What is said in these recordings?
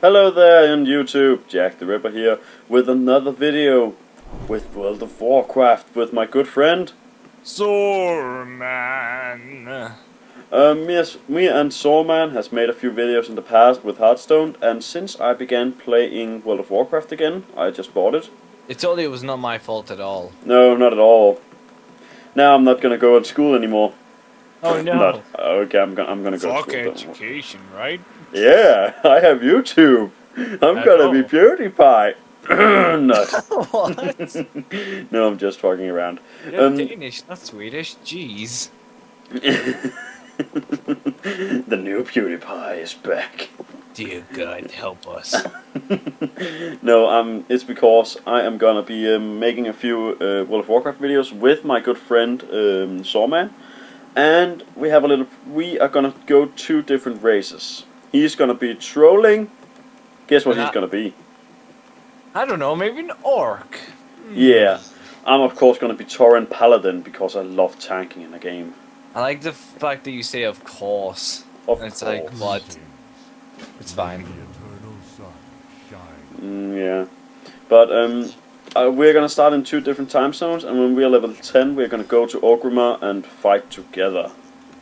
Hello there on YouTube, Jack the Ripper here with another video with World of Warcraft with my good friend. Soarman. Um, me, as- me and Soarman has made a few videos in the past with Hearthstone, and since I began playing World of Warcraft again, I just bought it. I told you it was not my fault at all. No, not at all. Now I'm not gonna go to school anymore. Oh no. Not. Okay, I'm gonna I'm gonna go Fuck to school. don't worry. education, right? Yeah, I have YouTube. I'm I gonna be. PewDiePie. Nut. what? no, I'm just fucking around. You're Um, Danish, not Swedish. Jeez. the new PewDiePie is back. Dear God, help us. No, um, it's because I am gonna be um, making a few uh, World of Warcraft videos with my good friend um, Soarman, and we have a little. We are gonna go two different races. He's gonna be trolling. Guess what And he's I- gonna be? I don't know, maybe an orc. Yeah, I'm of course gonna be Tauren Paladin because I love tanking in the game. I like the fact that you say of course. Of It's course. like, what? It's fine. Mm, yeah, but um, uh, we're gonna start in two different time zones, and when we're level ten, we're gonna go to Orgrimmar and fight together.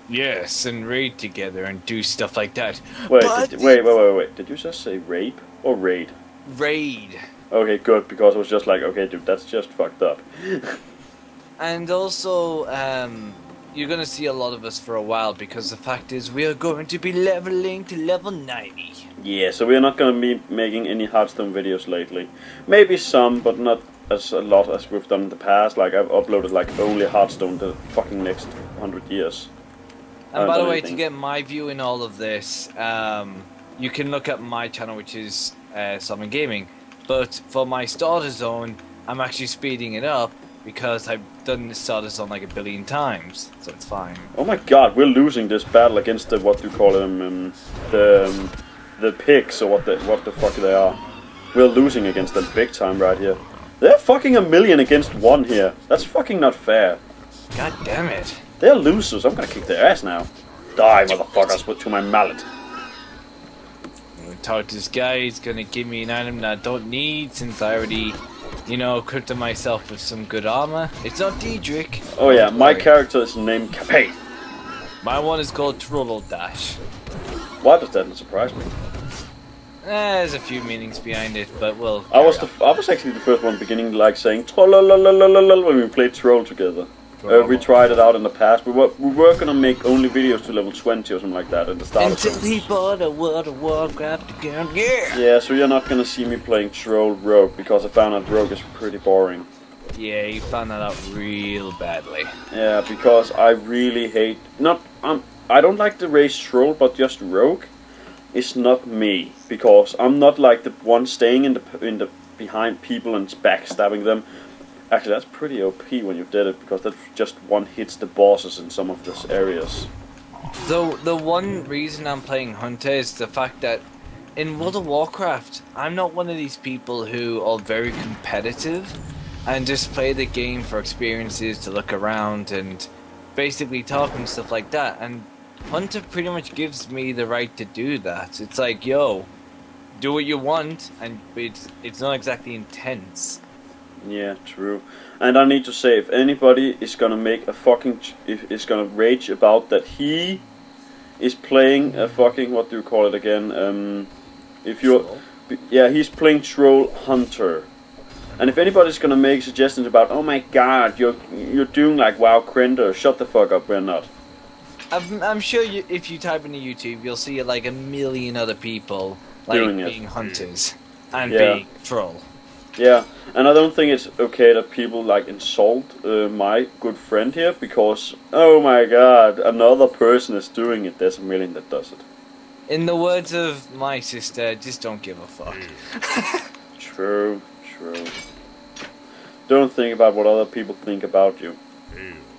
Yes, and raid together and do stuff like that. Wait, did, wait, wait, wait, wait. Did you just say rape or raid? Raid. Okay, good, because I was just like, okay, dude, that's just fucked up. And also, um, you're gonna see a lot of us for a while because the fact is we are going to be leveling to level 90. Yeah, so we're not gonna be making any Hearthstone videos lately. Maybe some, but not as a lot as we've done in the past. Like, I've uploaded, like, only Hearthstone the fucking next hundred years. And by the way, anything. to get my view in all of this, um, you can look at my channel, which is uh, Summon Gaming. But for my starter zone, I'm actually speeding it up because I've done the starter zone like a billion times, so it's fine. Oh my god, we're losing this battle against the, what do you call them, um, the, um, the pigs, or what the, what the fuck they are. We're losing against them big time right here. They're fucking a million against one here. That's fucking not fair. God damn it! They're losers. I'm gonna kick their ass now. Die, motherfuckers, with to my mallet. Talk to this guy. He's gonna give me an item that I don't need since I already, you know, equipped myself with some good armor. It's not Diedrich. Oh yeah, my character is named Capate. My one is called Trollo Dash. Why does that not surprise me? Eh, there's a few meanings behind it, but we'll. I was carry the I was actually the first one beginning like saying "Trollololololol" when we played Troll together. Uh, we tried it out in the past. We were we were gonna make only videos to level 20 or something like that at the start. Until it. he bought a World of Warcraft again. Yeah! Yeah, so you're not gonna see me playing Troll Rogue because I found out Rogue is pretty boring. Yeah, you found that out real badly. Yeah, because I really hate not um I don't like the race Troll, but just Rogue is not me because I'm not like the one staying in the in the behind people and backstabbing them. Actually, that's pretty OP when you did it because that just one hits the bosses in some of these areas. So, the one reason I'm playing Hunter is the fact that in World of Warcraft, I'm not one of these people who are very competitive and just play the game for experiences to look around and basically talk and stuff like that. And Hunter pretty much gives me the right to do that. It's like, yo, do what you want, and it's it's not exactly intense. Yeah, true. And I need to say, if anybody is gonna make a fucking, ch- if is gonna rage about that he is playing a fucking, what do you call it again? Um, if you're, b- yeah, he's playing Troll Hunter. And if anybody's gonna make suggestions about, oh my god, you're you're doing like WoWcrendor, shut the fuck up, we're not. I'm, I'm sure you, if you type into YouTube, you'll see like a million other people like Doing it. being hunters and Yeah. being troll. Yeah, and I don't think it's okay that people like insult uh, my good friend here because, oh my god, another person is doing it. There's a million that does it. In the words of my sister, just don't give a fuck. True, true. Don't think about what other people think about you.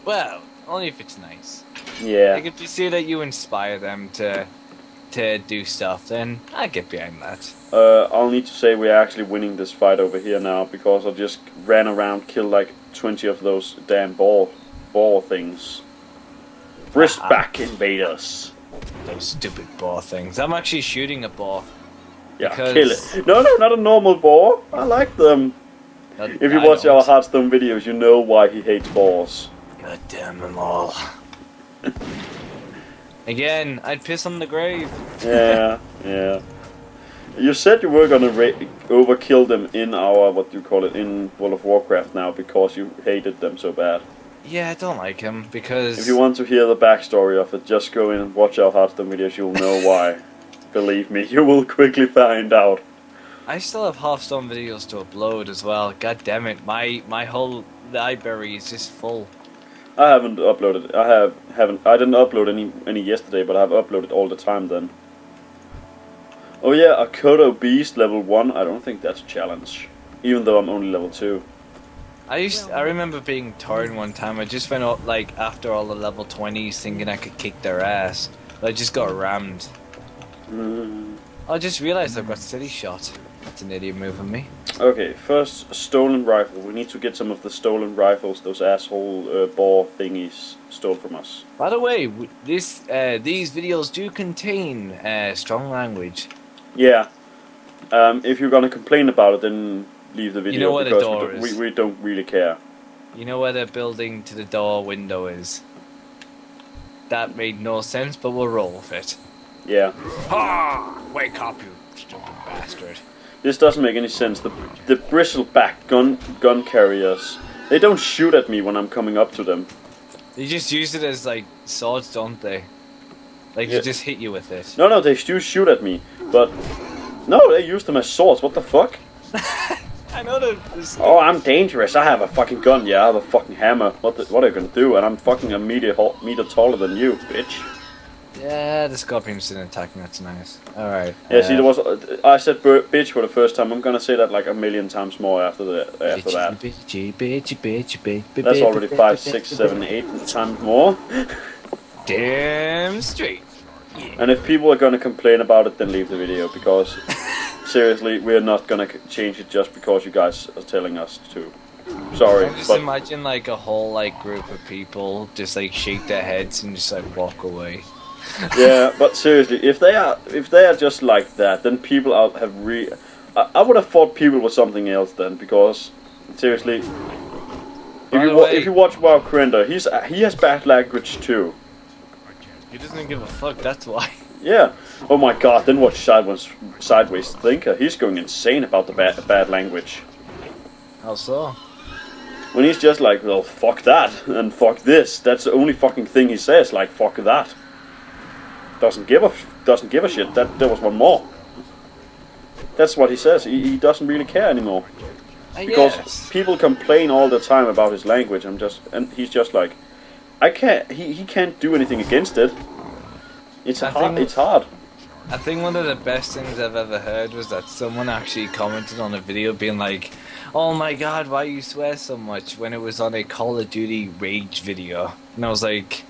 Well, only if it's nice. Yeah. Like if you see that you inspire them to to do stuff, then I get behind that. Uh, I'll need to say we're actually winning this fight over here now because I just ran around, killed like 20 of those damn ball, ball things. Wrist Ah. back invaders. Those stupid ball things. I'm actually shooting a ball. Yeah, Because- kill it. No, no, not a normal ball. I like them. That- If you I watch don't. our Hearthstone videos, you know why he hates balls. God damn them all. Again, I'd piss on the grave. Yeah, yeah. You said you were gonna ra- overkill them in our what do you call it in World of Warcraft now because you hated them so bad. Yeah, I don't like him because If you want to hear the backstory of it, just go in and watch our Hearthstone videos. You'll know why. Believe me, you will quickly find out. I still have Hearthstone videos to upload as well. God damn it, my my whole library is just full. I haven't uploaded. I have haven't. I didn't upload any any yesterday, but I've uploaded all the time then. Oh yeah, a Kodo Beast level one. I don't think that's a challenge, even though I'm only level two. I used I remember being torn one time. I just went up like after all the level twenties, thinking I could kick their ass. But I just got rammed. Mm. I just realized I've got steady shot. That's an idiot move of me. Okay, first stolen rifle. We need to get some of the stolen rifles those asshole uh, boar thingies stole from us. By the way, this uh, these videos do contain uh, strong language. Yeah. Um, if you're gonna complain about it, then leave the video you know where the door we, don't, is. we, we don't really care. You know where the building to the door window is. That made no sense, but we'll roll with it. Yeah. Ha! Wake up, you stupid bastard. This doesn't make any sense. The the bristleback gun gun carriers. They don't shoot at me when I'm coming up to them. They just use it as like swords, don't they? Like Yeah. they just hit you with it. No, no, they do shoot at me, but no, they use them as swords. What the fuck? I know that. Oh, I'm dangerous. I have a fucking gun. Yeah, I have a fucking hammer. What the, what are you gonna do? And I'm fucking a meter meter taller than you, bitch. Yeah, the scorpions didn't attack me. That's nice. All right. Yeah, see, uh, there was. Uh, I said bitch for the first time. I'm gonna say that like a million times more after the after that. Bitchy, bitchy, bitchy, bitchy, That's already five, six, seven, eight times more. Damn straight. And if people are gonna complain about it, then leave the video because seriously, we're not gonna change it just because you guys are telling us to. Sorry, I just imagine like a whole like group of people just like shake their heads and just like walk away. yeah, but seriously, if they are if they are just like that, then people are, have re. I, I would have thought people were something else then because seriously, if By you wa- way- if you watch Wowcrendor, he's uh, he has bad language too. He doesn't give a fuck. That's why. Yeah. Oh my God! Then watch Sideways Sideways Thinker. He's going insane about the bad bad language. How so? When he's just like, well, fuck that and fuck this. That's the only fucking thing he says. Like, fuck that. Doesn't give a doesn't give a shit. That there was one more. That's what he says. He, he doesn't really care anymore Uh, because yes. people complain all the time about his language. I'm just and he's just like, I can't. He, he can't do anything against it. It's I hard. It's hard. I think one of the best things I've ever heard was that someone actually commented on a video being like, "Oh my god, why you swear so much?" when it was on a Call of Duty rage video, and I was like,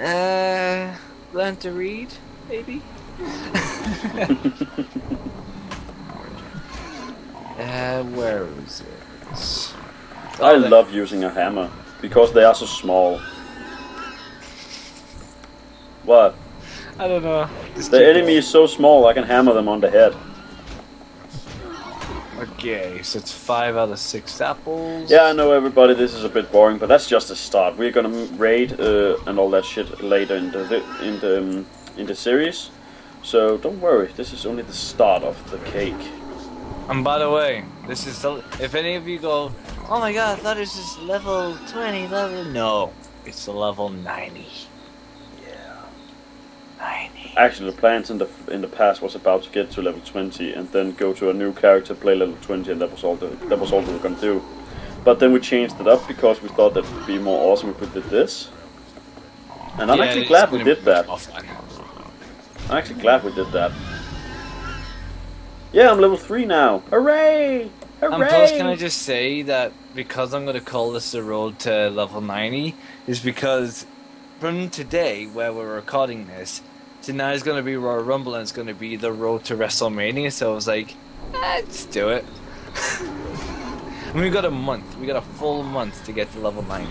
"Uh, learn to read, maybe." uh, where is it? I Oh, love using a hammer because they are so small. What? I don't know. The enemy is so small I can hammer them on the head. Okay, so it's five out of six apples. Yeah, I know everybody. This is a bit boring, but that's just a start. We're gonna raid uh, and all that shit later in the in the um, in the series. So don't worry. This is only the start of the cake. And by the way, this is the, if any of you go, oh my god, I thought it was just level 20, level. No, it's the level 90. Yeah. 90. Actually, the plans in the in the past was about to get to level 20 and then go to a new character, play level 20, and that was all the, that was all we were gonna do. But then we changed it up because we thought that would be more awesome if we did this. And I'm Yeah, actually glad we did that. fun. I'm actually glad we did that. Yeah, I'm level 3 now. Hooray! Um, Hooray! And plus, can I just say that because I'm going to call this the road to level 90, is because from today, where we're recording this, tonight is going to be Royal Rumble and it's going to be the road to WrestleMania. So I was like, eh, let's do it. and we got a month. We got a full month to get to level 90.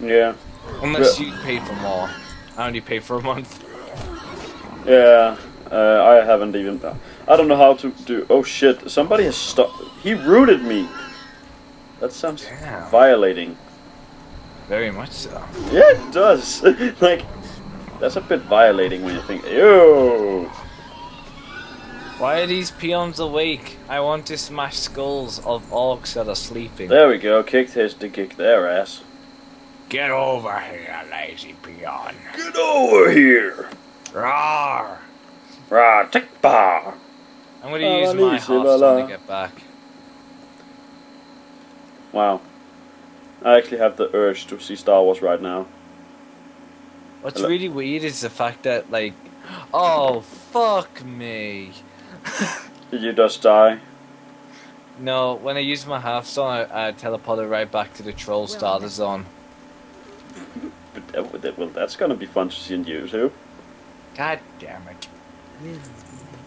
Yeah. Unless you pay for more. I only pay for a month. Yeah. Uh, I I haven't even. I don't know how to do. Oh shit! Somebody has stopped. He rooted me. That sounds Damn. violating. Very much so. Yeah, it does. like, that's a bit violating when you think, ew. Why are these peons awake? I want to smash skulls of orcs that are sleeping. There we go. Kicked his to kick their ass. Get over here, lazy peon. Get over here. Roar! Rah, tick bar. I'm gonna Ah, use my Hearthstone to get back. Wow. I actually have the urge to see Star Wars right now. What's Hello. really weird is the fact that, like, oh, fuck me. Did you just die? No, when I used my Hearthstone, I, I teleported right back to the troll starter zone. But that, that- well, that's gonna be fun to see on YouTube. God damn it.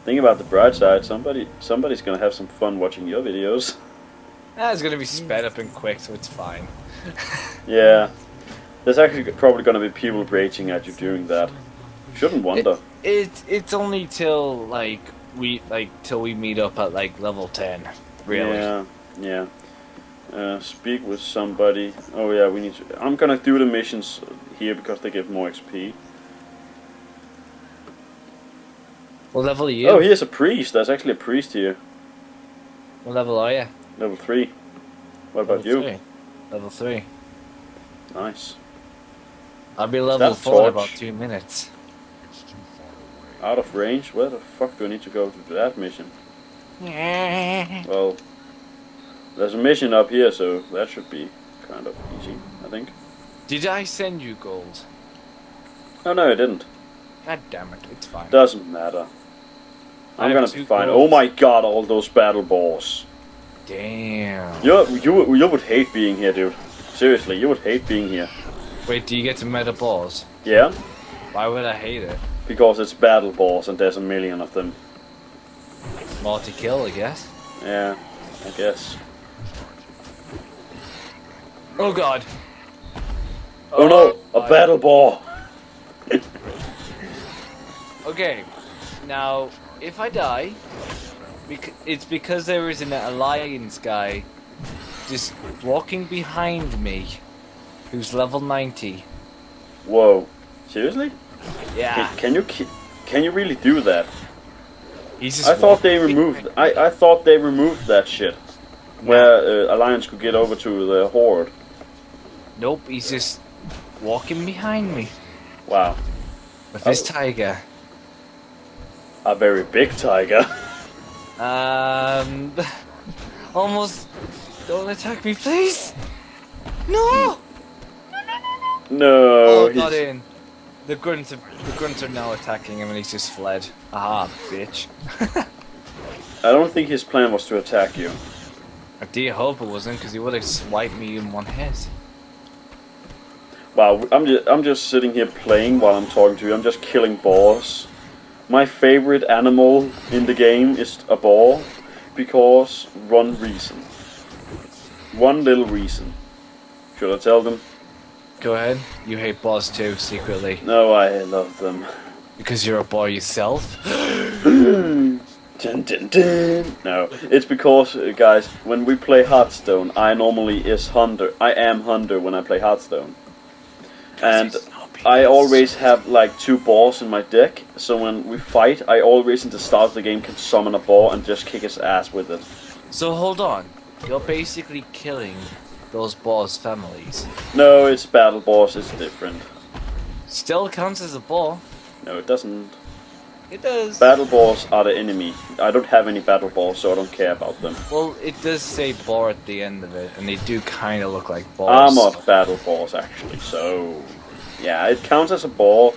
Think about the bright side. Somebody, somebody's gonna have some fun watching your videos. That's gonna be sped up and quick, so it's fine. Yeah. There's actually probably gonna be people raging at you doing that. Shouldn't wonder. It it's only till like we like till we meet up at like level ten. Really. Yeah, yeah. Uh, speak with somebody. Oh yeah, we need to. I'm gonna do the missions here because they give more XP. What level are you? Oh, here's a priest. There's actually a priest here. What level are you? Level three. What about level you? Three. Level three. Nice. I'll be level four in about two minutes. Out of range. Where the fuck do I need to go to do that mission? Well, there's a mission up here, so that should be kind of easy, I think. Did I send you gold? Oh no, I didn't. God damn it, it's fine. Doesn't matter. I I'm gonna be fine. golds. Oh my god, all those battle boars. Damn. You you you would hate being here, dude. Seriously, you would hate being here. Wait, do you get to meta balls? Yeah, Why would I hate it? because it's battle boars and there's a million of them. More to kill, I guess. Yeah, I guess. Oh god. Oh, no, oh, a battle boar. Okay, now if I die, it's because there is an alliance guy just walking behind me, who's level ninety. Whoa, seriously? Yeah, Can, can you can you really do that? he's just. I thought they removed. I I thought they removed that shit. Where uh, Alliance could get over to the Horde. Nope, he's just walking behind me Wow, with his Oh. tiger. a very big tiger. Um, almost. Don't attack me, please. No. No, Oh, he's- got in. The grunts, have, the grunts are now attacking him, and he's just fled. Ah, bitch. I don't think his plan was to attack you. I do hope it wasn't, because he would have swiped me in one hit. Wow, I'm just, I'm just sitting here playing while I'm talking to you. I'm just killing boars. My favorite animal in the game is a boar because one reason. One little reason. Should I tell them? Go ahead. You hate boss too, secretly. No, I love them. Because you're a boy yourself? dun, dun, dun. No, it's because, uh, guys, when we play Hearthstone, I normally is Hunter. I am Hunter when I play Hearthstone. And I always have like two balls in my deck, so when we fight, I always in the start of the game can summon a ball and just kick his ass with it. So hold on. You're basically killing those boss families. No, it's battle boars, it's different. Still counts as a ball. No, it doesn't. It does. Battle boars are the enemy. I don't have any battle boars, so I don't care about them. Well, it does say bar at the end of it, and they do kind of look like balls. Armored battle boars, actually, so. Yeah, it counts as a ball,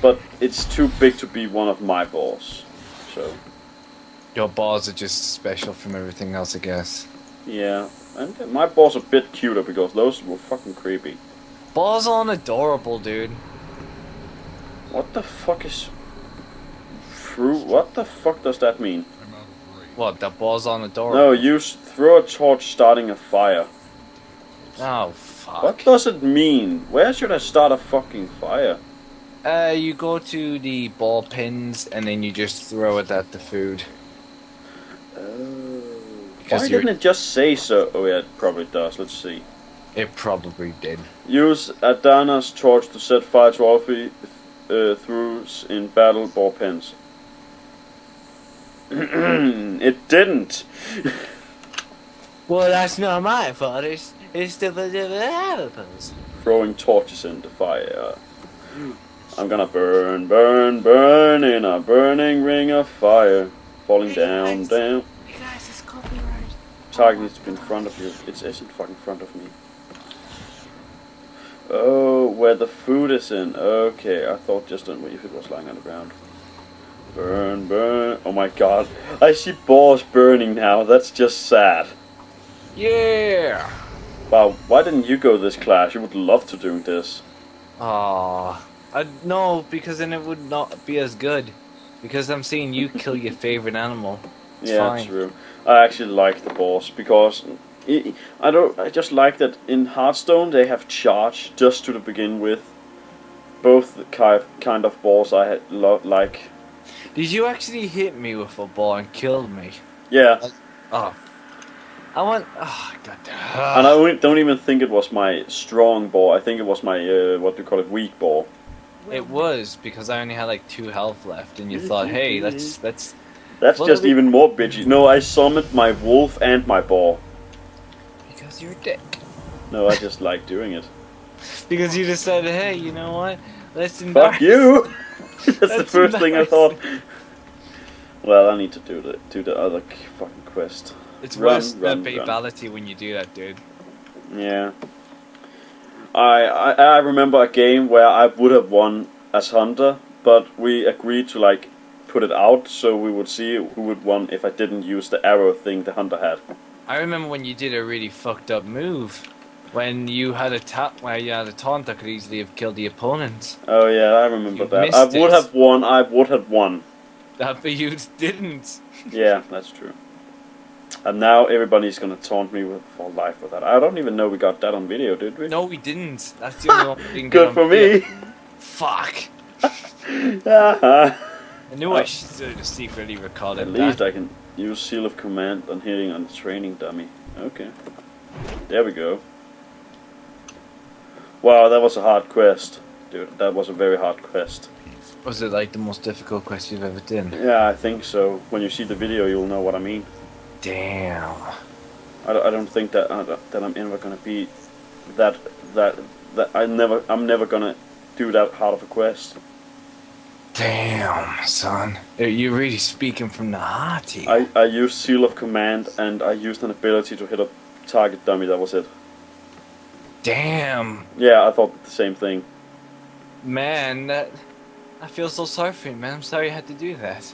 but it's too big to be one of my balls. So, Your balls are just special from everything else, I guess. yeah. And my balls are a bit cuter because those were fucking creepy. Balls aren't adorable, dude. What the fuck is. Through. What the fuck does that mean? What? That balls aren't adorable? No, you throw a torch starting a fire. Oh fuck. What does it mean? Where should I start a fucking fire? Uh, you go to the ball pins and then you just throw it at the food. Because Why you're- didn't it just say so? Oh yeah, it probably does. Let's see. It probably did. Use Adana's torch to set fire to all three uh, throughs in battle boar pins. it didn't. Well, that's not my fault. It's it's the developers. Throwing torches into fire. I'm gonna burn, burn, burn in a burning ring of fire. Falling down, down. Hey guys, it's copyright. Target needs to be in front of you. It's isn't fucking front of me. Oh, where the food is in. Okay, I thought just on if it was lying on the ground. Burn, burn. Oh my god. I see balls burning now. That's just sad. Yeah. Wow, why didn't you go this class? You would love to do this. Aw. I no, because then it would not be as good. Because I'm seeing you kill your favorite animal. It's yeah, fine. true. I actually like the boss because i I don't. I just like that in Hearthstone they have charge just to the begin with. Both the kind kind of balls I had lo- like. Did you actually hit me with a ball and kill me? Yeah, Oh. I want. Oh, God and I don't- don't even think it was my strong ball. I think it was my uh, what do you call it, weak ball. It was because I only had like two health left, and you thought, hey, let's let's. That's Well, just we- even more bitchy. No, I summoned my wolf and my ball. Because you're a dick. No, I just like doing it. Because you decided, hey, you know what? Let's Fuck embarrass. you! That's, the first thing I thought. Well, I need to do the do the other fucking quest. It's Run, worse run, than run. babality when you do that, dude. Yeah. I, I I remember a game where I would have won as hunter, but we agreed to like put it out so we would see who would won if I didn't use the arrow thing the hunter had. I remember when you did a really fucked up move. When you had a tap where you had a taunt that could easily have killed the opponent. Oh yeah, I remember You that. I would it. have won. I would have won. That but you didn't. Yeah, that's true. And now everybody's gonna taunt me with for life with that. I don't even know we got that on video, did we? No, we didn't. That's the only one we didn't Good for me. Fuck. Haha. I knew I should have secretly recorded At least I can use seal of command on hitting on the training dummy. Okay. There we go. Wow, that was a hard quest. Dude, that was a very hard quest. Was it like the most difficult quest you've ever done? Yeah, I think so. When you see the video, you'll know what I mean. Damn. I, don't- I don't think that uh, that I'm ever gonna be that that that I never I'm never gonna do that hard of a quest. Damn, son. Uh, You're really speaking from the heart here. I I used seal of command and I used an ability to hit a target dummy. That was it. Damn, Yeah, I thought the same thing. man. That, I feel so sorry for you, man. I'm sorry you had to do that.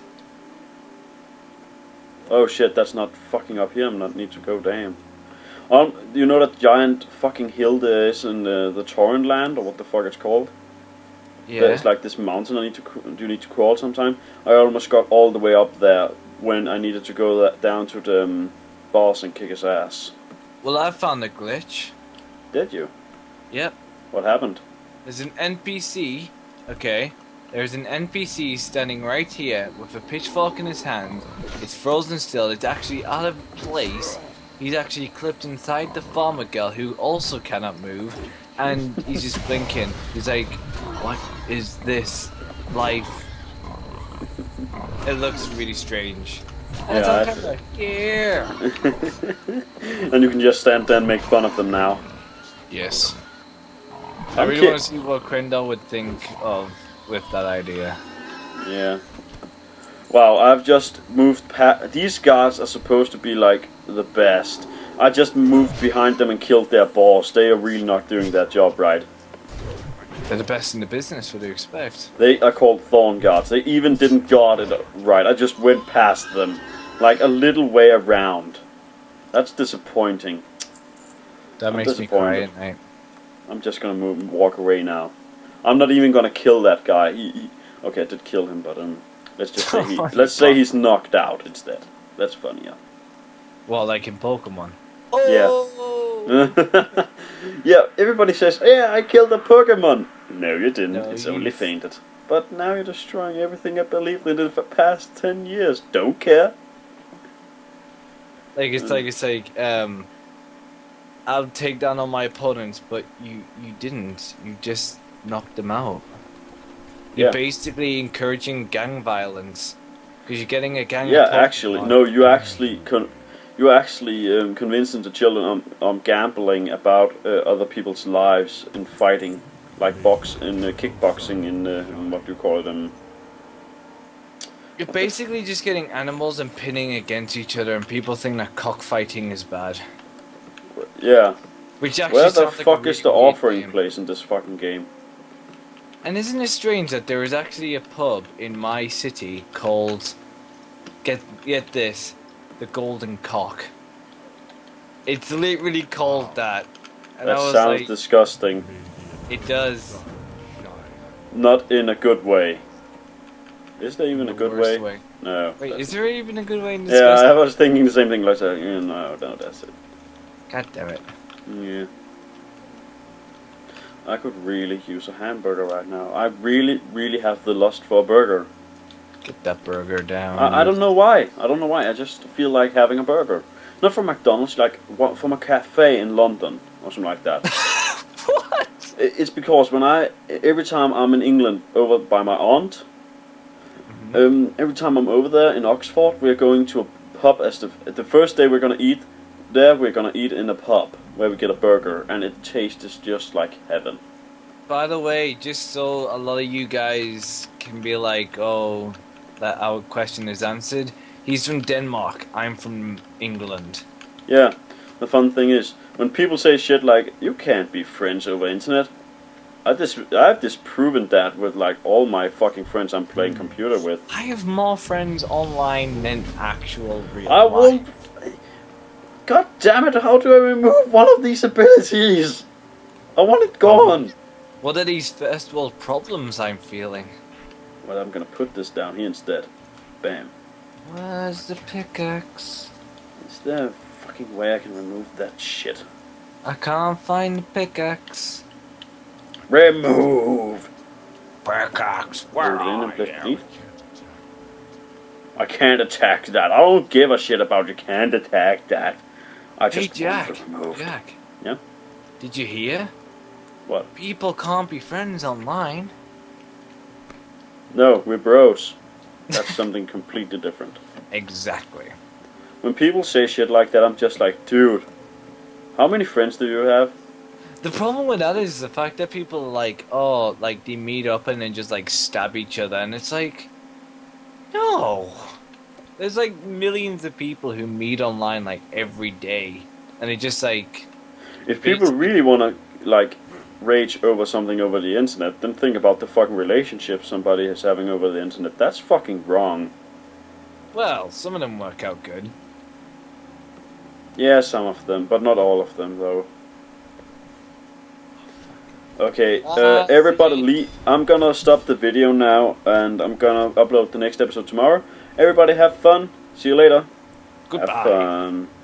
Oh shit, that's not fucking up here. I'm not need to go. Damn. Um, you know that giant fucking hill there is in the, the Tauren land or what the fuck it's called? Yeah. There's like this mountain I need to do need to crawl sometime. I almost got all the way up there when I needed to go that, down to the um, boss and kick his ass. Well, I found a glitch. Did you? Yep. What happened? There's an NPC. Okay. There's an NPC standing right here with a pitchfork in his hand. It's frozen still. It's actually out of place. He's actually clipped inside the farmer girl who also cannot move. And he's just blinking. He's like, what is this life? It looks really strange. And it's Yeah, on I- camera. Yeah. and you can just stand there and make fun of them now. Yes. I I'm really want to see what Crendor would think of with that idea. Yeah. Wow, I've just moved past. These guys are supposed to be like the best. I just moved behind them and killed their boss. They are really not doing their job right. They're the best in the business. What do you expect? They are called Thorn Guards. They even didn't guard it right. I just went past them. Like a little way around. That's disappointing. That I'm makes me cry at night. I'm just gonna move walk away now. I'm not even gonna kill that guy. He, he, okay, I did kill him, but um, let's just say he, Oh let's say he's knocked out instead. That's funnier. Well, like in Pokemon. Yeah. Oh! yeah, everybody says, "Yeah, I killed a Pokemon." No, you didn't. No, it's you only fainted. But now you're destroying everything I believed in the past ten years. Don't care. Like it's Mm. like it's like um I'll take down all my opponents, but you you didn't. You just knocked them out. You're Yeah. basically encouraging gang violence because you're getting a gang. Yeah, actually, no. You actually con- you actually um, convincing the children on, on gambling about uh, other people's lives in fighting, like box in uh, kickboxing in, uh, what do you call it? Um, You're basically just getting animals and pinning against each other, and people think that cockfighting is bad. yeah. Which actually Where the sounds like fuck is the offering game. place in this fucking game? And isn't it strange that there is actually a pub in my city called get get this, the Golden Cock. It's literally called that. And that I was sounds like, disgusting. it does. Not in a good way. Is there even a good worst way? No. Wait, is there even a good way in yeah, I was thinking the same thing. Like, uh, yeah, no, no, that's it. God damn it. Yeah. I could really use a hamburger right now. I really, really have the lust for a burger. Get that burger down. I, I don't know why. I don't know why. I just feel like having a burger. Not from McDonald's, like what, from a cafe in London or something like that. what? It's because when I, every time I'm in England over by my aunt, Mm-hmm. um, every time I'm over there in Oxford, we're going to a pub as the the first day we're gonna eat. There we're gonna eat in a pub where we get a burger, and it tastes just like heaven. By the way, just so a lot of you guys can be like, oh, that our question is answered. He's from Denmark. I'm from England. Yeah, the fun thing is when people say shit like "you can't be friends over internet," I dis- I've disproven that with like all my fucking friends I'm playing hmm. computer with. I have more friends online than actual real I life. won't. God damn it! How do I remove one of these abilities? I want it gone. What are these first world problems I'm feeling? Well, I'm gonna put this down here instead. Bam. Where's the pickaxe? Is there a fucking way I can remove that shit? I can't find the pickaxe. Remove. Pickaxe, Hold it in and click. I can't attack that. I don't give a shit about you can't attack that. I Hey just Jack, want it removed. Jack. Yeah? Did you hear? What? People can't be friends online. No, we're bros. That's something completely different. Exactly. When people say shit like that, I'm just like, dude, how many friends do you have? The problem with that is the fact that people like, oh, like they meet up and then just like stab each other, and it's like, no. There's like millions of people who meet online like every day, and it just like, If people really want to, like, rage over something over the internet, then think about the fucking relationship somebody is having over the internet. That's fucking wrong. well, some of them work out good. Yeah, some of them, but not all of them, though. Okay, uh, everybody, see. le- I'm gonna stop the video now, and I'm gonna upload the next episode tomorrow. Everybody have fun. See you later. Goodbye. Have fun.